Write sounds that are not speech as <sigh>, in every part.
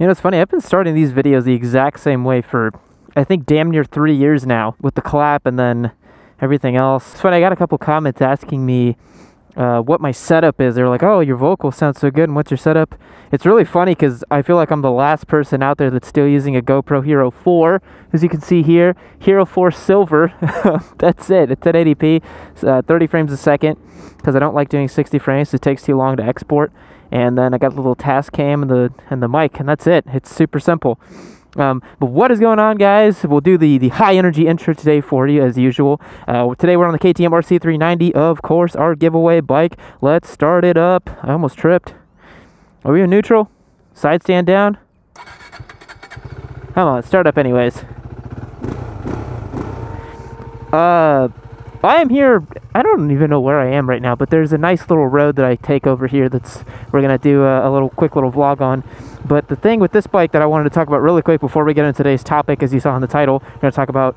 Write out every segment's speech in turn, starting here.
You know, it's funny. I've been starting these videos the exact same way for, I think, damn near three years now with the clap and then everything else. It's funny. I got a couple comments asking me uh, what my setup is. They're like, "Oh, your vocal sounds so good, and what's your setup?" It's really funny because I feel like I'm the last person out there that's still using a GoPro Hero 4, as you can see here, Hero 4 Silver. <laughs> that's it. It's 1080p, uh, 30 frames a second, because I don't like doing 60 frames. It takes too long to export and then I got the little Tascam and the and the mic, and that's it. It's super simple. Um, but what is going on, guys? We'll do the, the high energy intro today for you, as usual. Uh, today we're on the KTM RC390, of course, our giveaway bike. Let's start it up. I almost tripped. Are we in neutral? Side stand down? Come on, start up anyways. Uh, I am here. I don't even know where I am right now, but there's a nice little road that I take over here. That's we're gonna do a, a, little quick little vlog on. But the thing with this bike that I wanted to talk about really quick before we get into today's topic, as you saw in the title, we're gonna talk about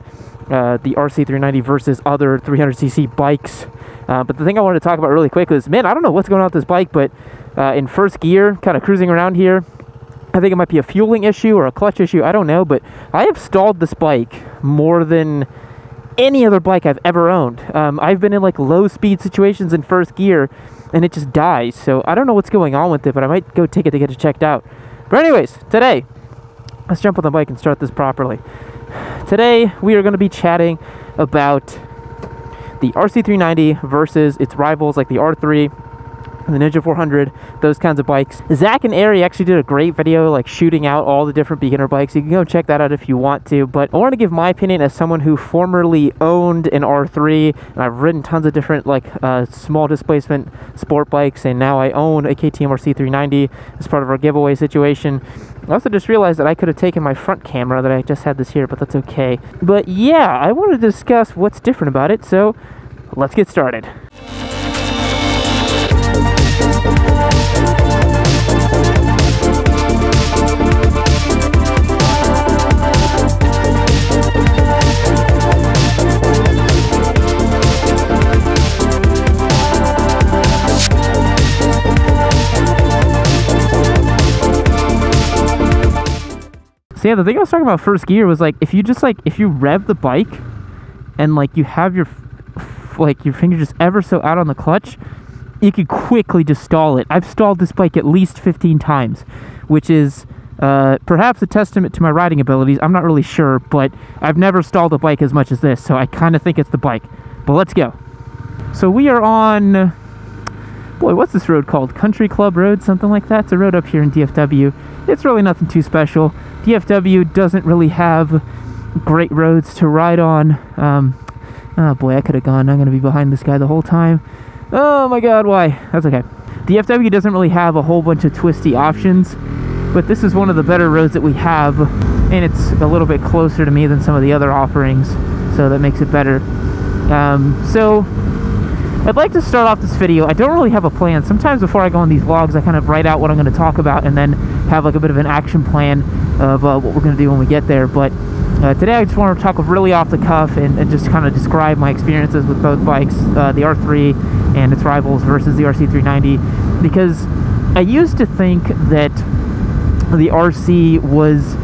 uh, the RC390 versus other 300cc bikes. Uh, but the thing I wanted to talk about really quick is, man, I don't know what's going on with this bike, but uh, in first gear, kind of cruising around here, I think it might be a fueling issue or a clutch issue. I don't know, but I have stalled this bike more than any other bike I've ever owned. Um, I've been in like low speed situations in first gear and it just dies. So I don't know what's going on with it, but I might go take it to get it checked out. But anyways, today, let's jump on the bike and start this properly. Today, we are going to be chatting about the RC390 versus its rivals like the R3 the Ninja 400, those kinds of bikes. Zach and Ari actually did a great video like shooting out all the different beginner bikes. You can go check that out if you want to. But I want to give my opinion as someone who formerly owned an R3 and I've ridden tons of different like uh, small displacement sport bikes and now I own a KTM RC390 as part of our giveaway situation. I also just realized that I could have taken my front camera that I just had this here, but that's okay. But yeah, I want to discuss what's different about it, so let's get started. So yeah, the thing I was talking about first gear was like if you just like if you rev the bike and like you have your like your finger just ever so out on the clutch, you could quickly just stall it. I've stalled this bike at least 15 times, which is uh, perhaps a testament to my riding abilities. I'm not really sure, but I've never stalled a bike as much as this, so I kind of think it's the bike. But let's go. So we are on, boy, what's this road called? Country Club Road, something like that. It's a road up here in DFW. It's really nothing too special. DFW doesn't really have great roads to ride on. Um, oh boy, I could have gone. I'm going to be behind this guy the whole time. Oh my god, why? That's okay. DFW doesn't really have a whole bunch of twisty options, but this is one of the better roads that we have, and it's a little bit closer to me than some of the other offerings, so that makes it better. Um, so, I'd like to start off this video. I don't really have a plan. Sometimes before I go on these vlogs, I kind of write out what I'm going to talk about and then have like a bit of an action plan of uh, what we're going to do when we get there. But uh, today I just want to talk really off the cuff and, and just kind of describe my experiences with both bikes, uh, the R3 and its rivals versus the RC390, because I used to think that the RC was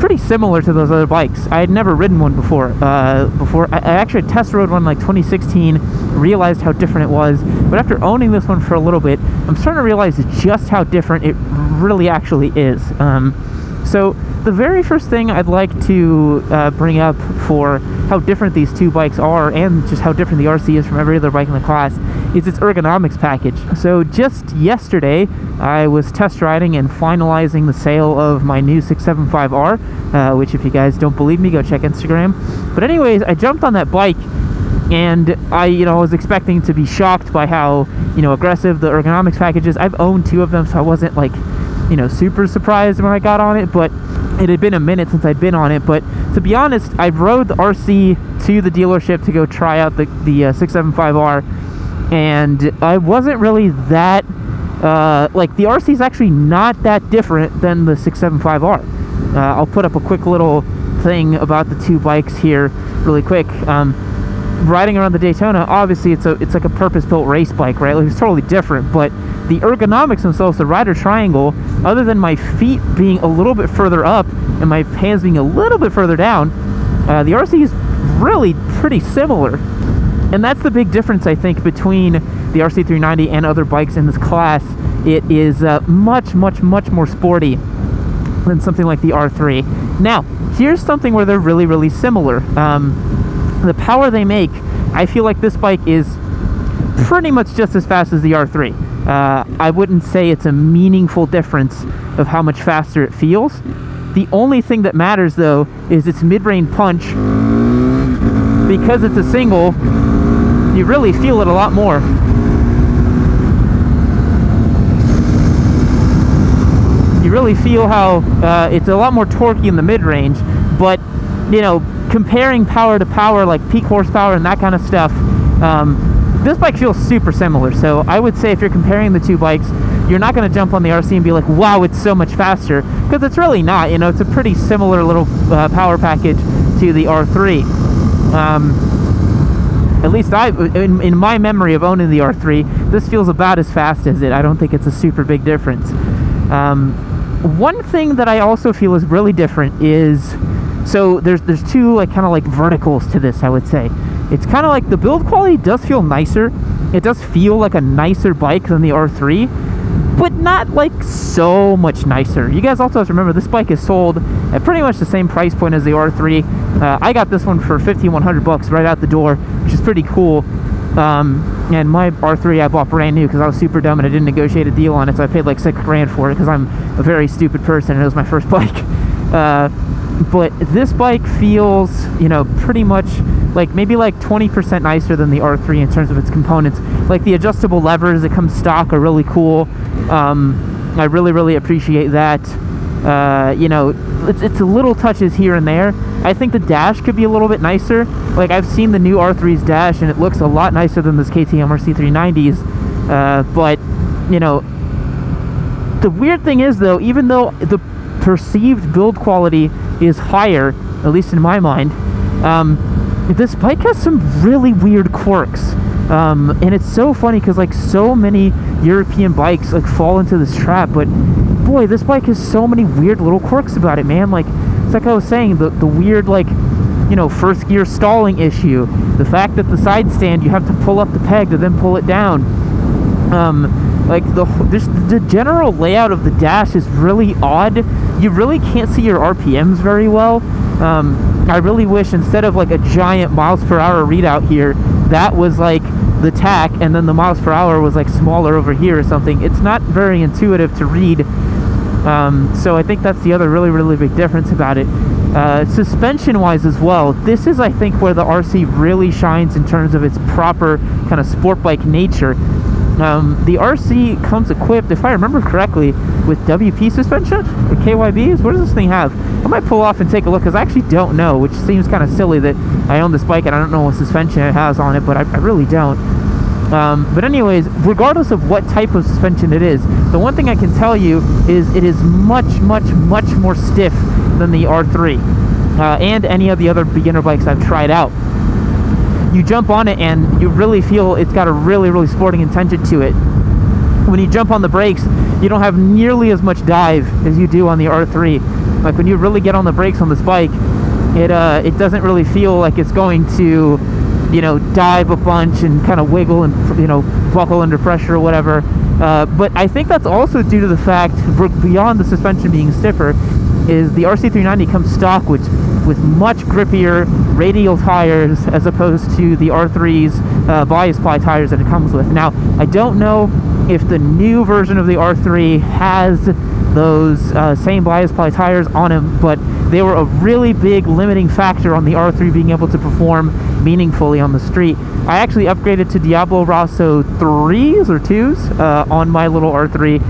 pretty similar to those other bikes. I had never ridden one before. Uh, before I, I, actually test rode one like 2016, realized how different it was. But after owning this one for a little bit, I'm starting to realize just how different it really actually is. Um, so the very first thing I'd like to uh, bring up for how different these two bikes are and just how different the RC is from every other bike in the class is its ergonomics package. So just yesterday, I was test riding and finalizing the sale of my new 675R, uh, which if you guys don't believe me, go check Instagram. But anyways, I jumped on that bike and I, you know, was expecting to be shocked by how, you know, aggressive the ergonomics package is. I've owned two of them, so I wasn't like, you know, super surprised when I got on it, but it had been a minute since I'd been on it. But to be honest, I rode the RC to the dealership to go try out the, the uh, 675R, and I wasn't really that, uh, like, the RC is actually not that different than the 675R. Uh, I'll put up a quick little thing about the two bikes here really quick. Um, riding around the Daytona, obviously it's a it's like a purpose-built race bike, right? Like it's totally different, but the ergonomics themselves, the rider triangle, other than my feet being a little bit further up and my hands being a little bit further down, uh, the RC is really pretty similar. And that's the big difference, I think, between the RC390 and other bikes in this class. It is uh, much, much, much more sporty than something like the R3. Now, here's something where they're really, really similar. Um, the power they make, I feel like this bike is pretty much just as fast as the R3. Uh, I wouldn't say it's a meaningful difference of how much faster it feels. The only thing that matters though is its mid-range punch. Because it's a single, you really feel it a lot more. You really feel how uh, it's a lot more torquey in the mid-range, but you know, comparing power to power, like peak horsepower and that kind of stuff, um, this bike feels super similar. So I would say if you're comparing the two bikes, you're not going to jump on the RC and be like, wow, it's so much faster. Because it's really not. You know, it's a pretty similar little uh, power package to the R3. Um, at least I, in, in my memory of owning the R3, this feels about as fast as it. I don't think it's a super big difference. Um, one thing that I also feel is really different is so there's there's two like kind of like verticals to this I would say it's kind of like the build quality does feel nicer. It does feel like a nicer bike than the R3, but not like so much nicer. You guys also have to remember this bike is sold at pretty much the same price point as the R3. Uh, I got this one for 5100 bucks right out the door, which is pretty cool. Um, and my R3 I bought brand new because I was super dumb and I didn't negotiate a deal on it, so I paid like six grand for it because I'm a very stupid person and it was my first <laughs> bike. Uh, but this bike feels, you know, pretty much like maybe like 20% nicer than the R3 in terms of its components. Like the adjustable levers that come stock are really cool. Um, I really, really appreciate that. Uh, you know, it's, it's little touches here and there. I think the dash could be a little bit nicer. Like I've seen the new R3's dash and it looks a lot nicer than this KTM RC390's. Uh, but, you know, the weird thing is though, even though the perceived build quality is higher, at least in my mind, um, this bike has some really weird quirks. Um, and it's so funny because like so many European bikes like fall into this trap, but boy, this bike has so many weird little quirks about it, man. Like it's like I was saying, the the weird like you know first gear stalling issue, the fact that the side stand you have to pull up the peg to then pull it down. Um, like the this, the general layout of the dash is really odd. You really can't see your RPMs very well. Um, I really wish instead of like a giant miles per hour readout here, that was like the tach and then the miles per hour was like smaller over here or something. It's not very intuitive to read. Um, so I think that's the other really, really big difference about it. Uh, suspension wise as well, this is I think where the RC really shines in terms of its proper kind of sport bike nature. Um, the RC comes equipped, if I remember correctly, with WP suspension or KYBs. What does this thing have? I might pull off and take a look because I actually don't know, which seems kind of silly that I own this bike and I don't know what suspension it has on it, but I, I really don't. Um, but anyways, regardless of what type of suspension it is, the one thing I can tell you is it is much, much, much more stiff than the R3 uh, and any of the other beginner bikes I've tried out you jump on it and you really feel it's got a really, really sporting intention to it. When you jump on the brakes, you don't have nearly as much dive as you do on the R3. Like when you really get on the brakes on this bike, it uh, it doesn't really feel like it's going to, you know, dive a bunch and kind of wiggle and you know buckle under pressure or whatever. Uh, but I think that's also due to the fact, beyond the suspension being stiffer, is the RC390 comes stock, which with much grippier radial tires as opposed to the R3's uh, bias ply tires that it comes with. Now, I don't know if the new version of the R3 has those uh, same bias ply tires on them, but they were a really big limiting factor on the R3 being able to perform meaningfully on the street. I actually upgraded to Diablo Rosso 3s or 2s uh, on my little R3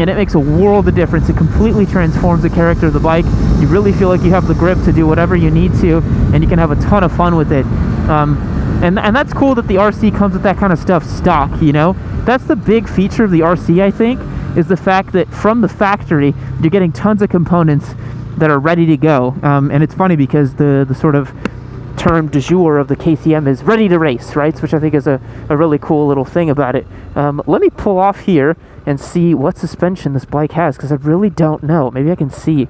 and it makes a world of difference. It completely transforms the character of the bike. You really feel like you have the grip to do whatever you need to, and you can have a ton of fun with it. Um, and, and that's cool that the RC comes with that kind of stuff stock, you know? That's the big feature of the RC, I think, is the fact that from the factory, you're getting tons of components that are ready to go. Um, and it's funny because the, the sort of term du jour of the KTM is ready to race, right? Which I think is a, a really cool little thing about it. Um, let me pull off here and see what suspension this bike has because I really don't know. Maybe I can see.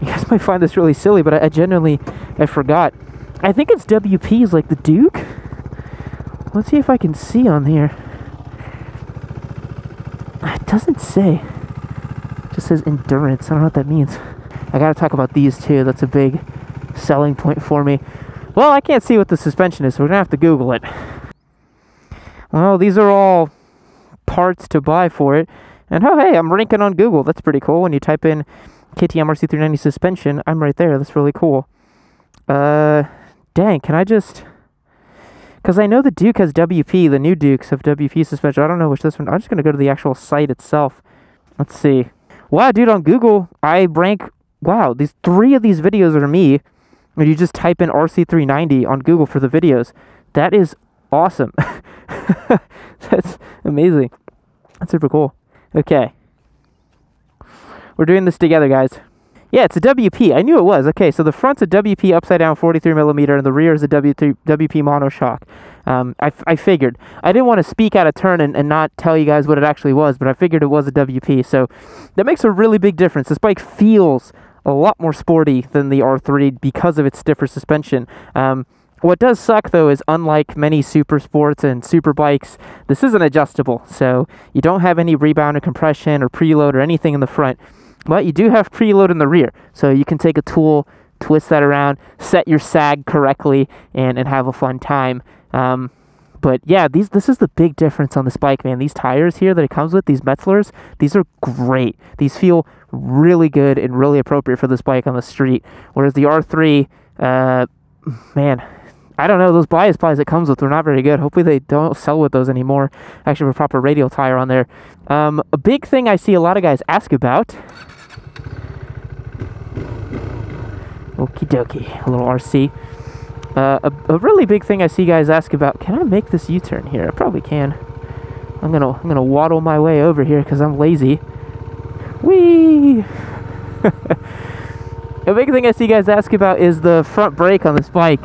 You guys <laughs> might find this really silly, but I, I genuinely I forgot. I think it's WPs like the Duke. Let's see if I can see on here. It doesn't say. It just says endurance. I don't know what that means. I gotta talk about these too. That's a big selling point for me. Well, I can't see what the suspension is, so we're gonna have to Google it. Well, these are all parts to buy for it. And oh, hey, I'm ranking on Google. That's pretty cool. When you type in KTM RC390 suspension, I'm right there. That's really cool. Uh, dang, can I just. Because I know the Duke has WP, the new Dukes have WP suspension. I don't know which this one. I'm just going to go to the actual site itself. Let's see. Wow, dude, on Google, I rank. Wow, these three of these videos are me. And you just type in RC390 on Google for the videos. That is awesome. <laughs> That's amazing. That's super cool. Okay. We're doing this together, guys. Yeah, it's a WP. I knew it was. Okay, so the front's a WP upside down 43 millimeter, and the rear is a W3, WP monoshock. Um, I, I figured. I didn't want to speak out of turn and, and not tell you guys what it actually was, but I figured it was a WP. So that makes a really big difference. This bike feels a lot more sporty than the R3 because of its stiffer suspension. Um, what does suck though is unlike many super sports and super bikes, this isn't adjustable. So you don't have any rebound or compression or preload or anything in the front. But you do have preload in the rear. So you can take a tool, twist that around, set your sag correctly, and, and have a fun time. Um, but yeah, these this is the big difference on this bike, man. These tires here that it comes with, these Metzlers, these are great. These feel really good and really appropriate for this bike on the street. Whereas the R3, uh, man, I don't know. Those bias plies it comes with are not very good. Hopefully they don't sell with those anymore. Actually, have a proper radial tire on there. Um, a big thing I see a lot of guys ask about Okie dokie, a little RC. Uh, a, a, really big thing I see guys ask about, can I make this U-turn here? I probably can. I'm gonna I'm gonna waddle my way over here because I'm lazy. Whee! <laughs> a big thing I see guys ask about is the front brake on this bike.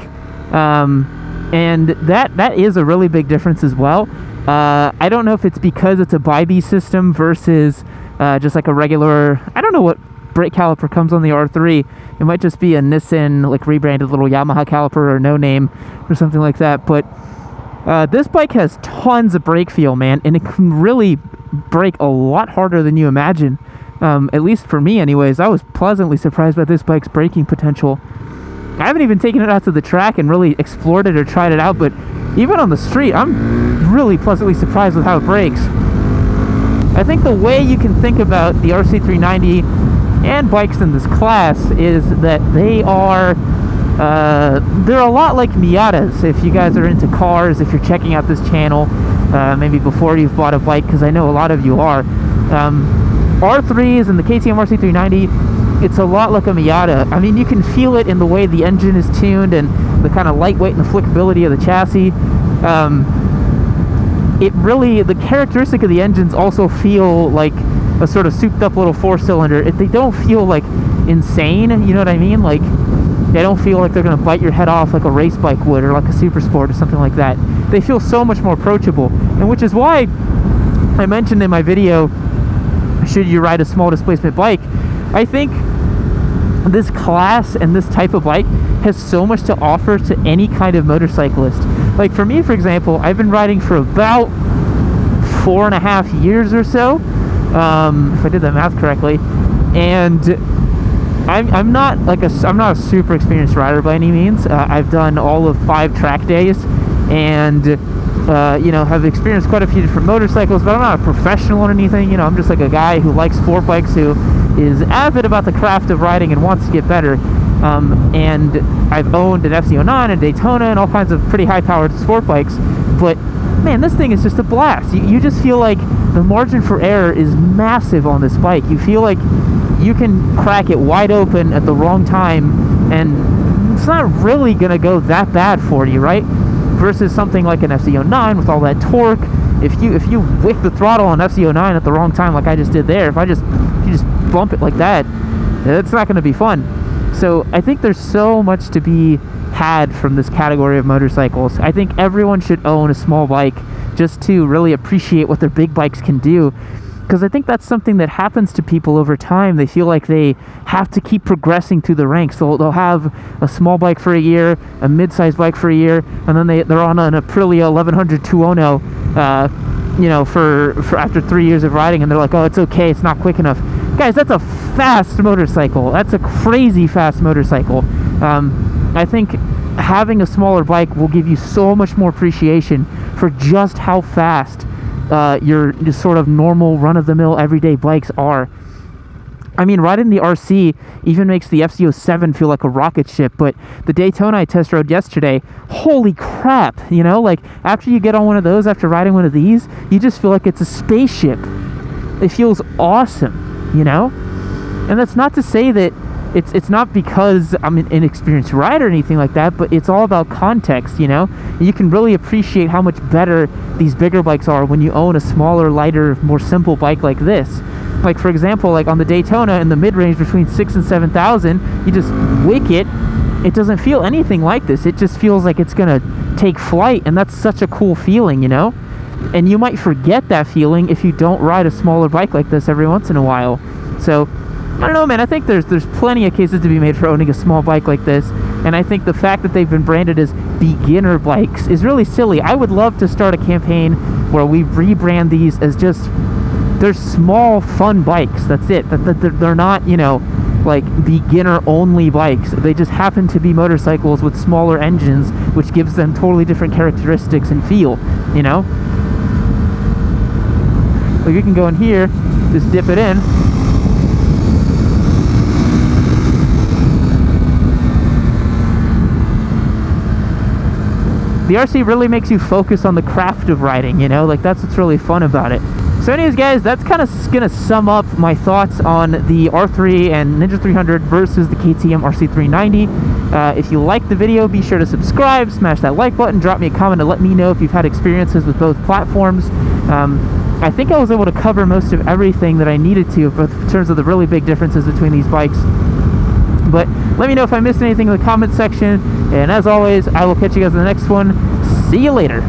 Um, and that that is a really big difference as well. Uh, I don't know if it's because it's a ByBre system versus uh, just like a regular. I don't know what brake caliper comes on the R3. It might just be a Nissin, like rebranded little Yamaha caliper or no name or something like that. But uh, this bike has tons of brake feel, man, and it can really brake a lot harder than you imagine. Um, at least for me, anyways. I was pleasantly surprised by this bike's braking potential. I haven't even taken it out to the track and really explored it or tried it out, but even on the street, I'm really pleasantly surprised with how it brakes. I think the way you can think about the RC390 and bikes in this class is that they are uh, they're a lot like Miatas. If you guys are into cars, if you're checking out this channel, uh, maybe before you've bought a bike, because I know a lot of you are. Um, R3s and the KTM RC390, it's a lot like a Miata. I mean, you can feel it in the way the engine is tuned and the kind of lightweight and the flickability of the chassis. Um, it really, the characteristic of the engines also feel like a sort of souped up little four cylinder, it, they don't feel like insane, you know what I mean? Like, they don't feel like they're going to bite your head off like a race bike would or like a super sport or something like that. They feel so much more approachable, and which is why I mentioned in my video, should you ride a small displacement bike, I think this class and this type of bike has so much to offer to any kind of motorcyclist. Like for me, for example, I've been riding for about four and a half years or so um, if I did that math correctly. And I'm, I'm not like a I'm not a super experienced rider by any means. Uh, I've done all of five track days, and uh, you know have experienced quite a few different motorcycles. But I'm not a professional or anything. You know, I'm just like a guy who likes sport bikes, who is avid about the craft of riding and wants to get better. Um, and I've owned an FZ09 and Daytona and all kinds of pretty high-powered sport bikes, but man, this thing is just a blast. You, you just feel like the margin for error is massive on this bike. You feel like you can crack it wide open at the wrong time and it's not really going to go that bad for you, right? Versus something like an FZ09 with all that torque. If you if you wick the throttle on FZ09 at the wrong time like I just did there, if I just you just bump it like that, it's not going to be fun. So I think there's so much to be had from this category of motorcycles. I think everyone should own a small bike just to really appreciate what their big bikes can do because I think that's something that happens to people over time. They feel like they have to keep progressing through the ranks. So they'll have a small bike for a year, a mid-sized bike for a year, and then they, they're on an Aprilia 1100 210, uh, you know, for, for after three years of riding, and they're like, oh, it's okay, it's not quick enough. Guys, that's a fast motorcycle. That's a crazy fast motorcycle. Um, I think having a smaller bike will give you so much more appreciation for just how fast uh, your sort of normal run-of-the-mill everyday bikes are. I mean, riding the RC even makes the FZ07 feel like a rocket ship, but the Daytona I test rode yesterday, holy crap, you know, like after you get on one of those, after riding one of these, you just feel like it's a spaceship. It feels awesome, you know? And that's not to say that it's it's not because I'm an inexperienced rider or anything like that, but it's all about context, you know? you can really appreciate how much better these bigger bikes are when you own a smaller, lighter, more simple bike like this. Like for example, like on the Daytona in the mid-range between 6 and 7,000, you just wick it it doesn't feel anything like this. It just feels like it's gonna take flight, and that's such a cool feeling, you know? And you might forget that feeling if you don't ride a smaller bike like this every once in a while. So I don't know, man. I think there's there's plenty of cases to be made for owning a small bike like this, and I think the fact that they've been branded as beginner bikes is really silly. I would love to start a campaign where we rebrand these as just they're small, fun bikes. That's it. That they're not, you know, like beginner only bikes. They just happen to be motorcycles with smaller engines, which gives them totally different characteristics and feel. You know. Like you can go in here, just dip it in, the RC really makes you focus on the craft of riding, you know? Like, that's what's really fun about it. So anyways, guys, that's kind of going to sum up my thoughts on the R3 and Ninja 300 versus the KTM RC390. Uh, if you liked the video, be sure to subscribe, smash that like button, drop me a comment to let me know if you've had experiences with both platforms. Um, I think I was able to cover most of everything that I needed to both in terms of the really big differences between these bikes. But let me know if I missed anything in the comment section. And as always, I will catch you guys in the next one. See you later.